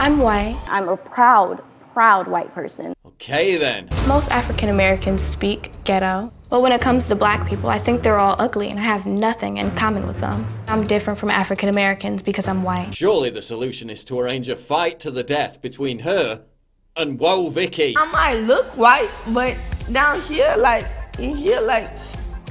I'm white. I'm a proud, proud white person. Okay then. Most African Americans speak ghetto. But when it comes to black people, I think they're all ugly and I have nothing in common with them. I'm different from African Americans because I'm white. Surely the solution is to arrange a fight to the death between her and Woah Vicky. I might look white, but down here, like, in here, like,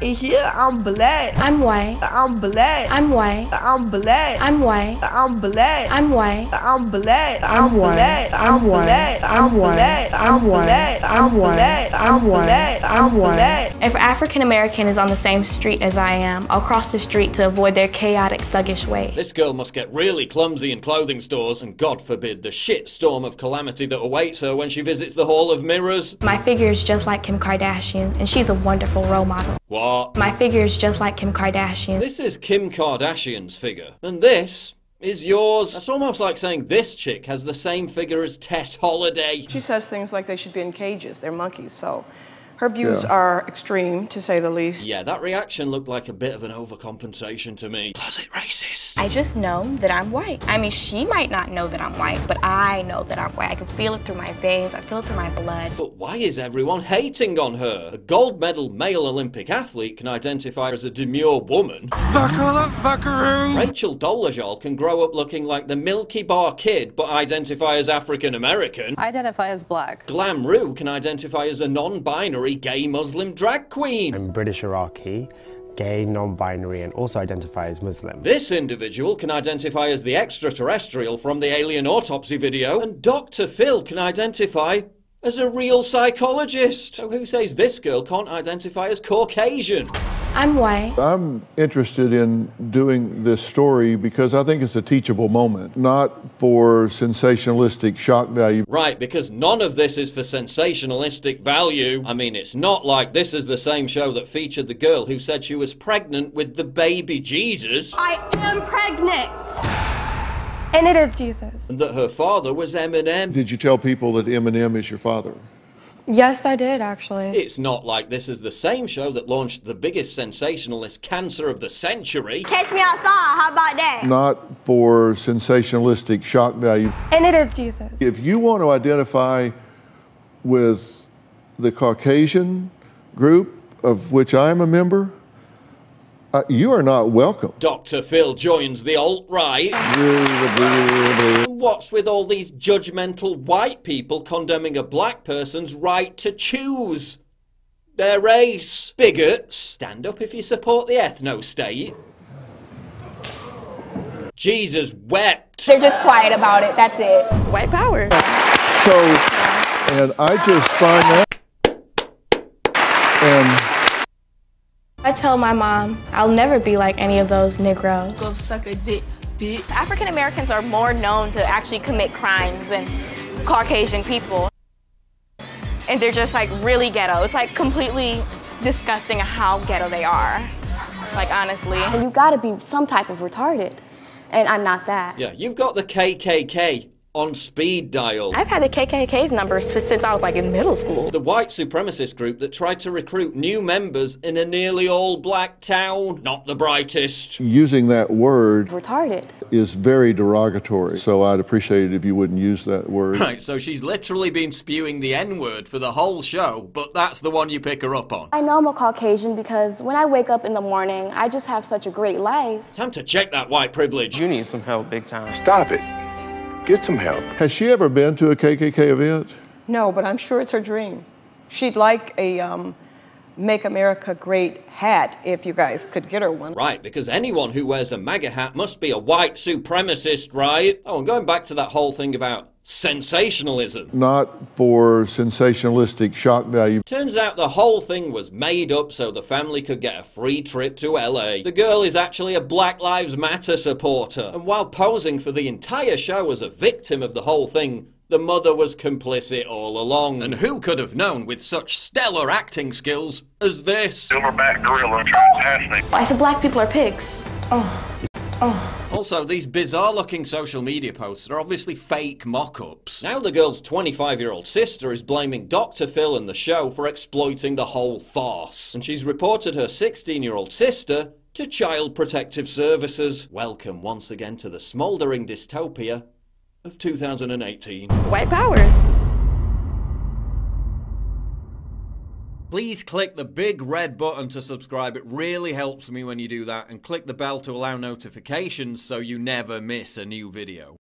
in here, I'm black. I'm white. I'm black. I'm white. I'm black. I'm white. I'm black. I'm white. I'm black. I'm I'm black. I'm I'm black. I'm I'm white. black. I'm I'm black. I'm I'm white. black. I'm I'm black. I'm I'm white. black. If African American is on the same street as I am, I'll cross the street to avoid their chaotic, thuggish ways. This girl must get really clumsy in clothing stores, and God forbid the shitstorm of calamity that awaits her when she visits the Hall of Mirrors. My figure is just like Kim Kardashian, and she's a wonderful role model. What? My figure is just like Kim Kardashian. This is Kim Kardashian's figure, and this is yours. That's almost like saying this chick has the same figure as Tess Holliday. She says things like they should be in cages. They're monkeys. So her views Yeah. are extreme, to say the least. Yeah, that reaction looked like a bit of an overcompensation to me. Closet racist. I just know that I'm white. I mean, she might not know that I'm white, but I know that I'm white. I can feel it through my veins, I feel it through my blood. But why is everyone hating on her? A gold medal male Olympic athlete can identify as a demure woman. Rachel Dolezal can grow up looking like the Milky Bar kid but identify as African American. I identify as black. Glamrou can identify as a non-binary gay Muslim drag queen. I'm British Iraqi, gay, non binary, and also identify as Muslim. This individual can identify as the extraterrestrial from the alien autopsy video, and Dr. Phil can identify as a real psychologist. So who says this girl can't identify as Caucasian? I'm white. I'm interested in doing this story because I think it's a teachable moment, not for sensationalistic shock value. Right, because none of this is for sensationalistic value. I mean, it's not like this is the same show that featured the girl who said she was pregnant with the baby Jesus, I am pregnant. And it is Jesus. and that her father was Eminem. Did you tell people that Eminem is your father? Yes, I did actually. It's not like this is the same show that launched the biggest sensationalist cancer of the century. Catch me outside. How about that? Not for sensationalistic shock value. And it is Jesus. If you want to identify with the Caucasian group of which I'm a member, uh, you are not welcome. Dr. Phil joins the alt right. What's with all these judgmental white people condemning a black person's right to choose their race? Bigots, stand up if you support the ethno state. Jesus wept. They're just quiet about it, that's it. White power. So, and I just find that, and I tell my mom I'll never be like any of those Negroes. Go suck a dick, bitch. African Americans are more known to actually commit crimes than Caucasian people. And they're just like really ghetto. It's like completely disgusting how ghetto they are. Like honestly. And you gotta be some type of retarded. And I'm not that. Yeah, you've got the KKK on speed dial. I've had the KKK's number since I was like in middle school. The white supremacist group that tried to recruit new members in a nearly all black town. Not the brightest. using that word Retarded. is very derogatory. So I'd appreciate it if you wouldn't use that word. Right, so she's literally been spewing the N word for the whole show, but that's the one you pick her up on. I know I'm a Caucasian because when I wake up in the morning, I just have such a great life. Time to check that white privilege. You need some help big time. Stop it. Get some help. Has she ever been to a KKK event? No, but I'm sure it's her dream. She'd like a um, Make America Great hat if you guys could get her one. Right, because anyone who wears a MAGA hat must be a white supremacist, right? Oh, and going back to that whole thing about sensationalism. Not for sensationalistic shock value. Turns out the whole thing was made up so the family could get a free trip to LA. The girl is actually a Black Lives Matter supporter, and while posing for the entire show as a victim of the whole thing, the mother was complicit all along. And who could have known with such stellar acting skills as this? Silverback gorilla fantastic. I said black people are pigs. Oh. Oh. Also, these bizarre looking social media posts are obviously fake mock ups. Now, the girl's 25 year old sister is blaming Dr. Phil and the show for exploiting the whole farce, and she's reported her 16 year old sister to Child Protective Services. Welcome once again to the smouldering dystopia of 2018. White power. Please click the big red button to subscribe. It really helps me when you do that. And click the bell to allow notifications so you never miss a new video.